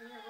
Yeah.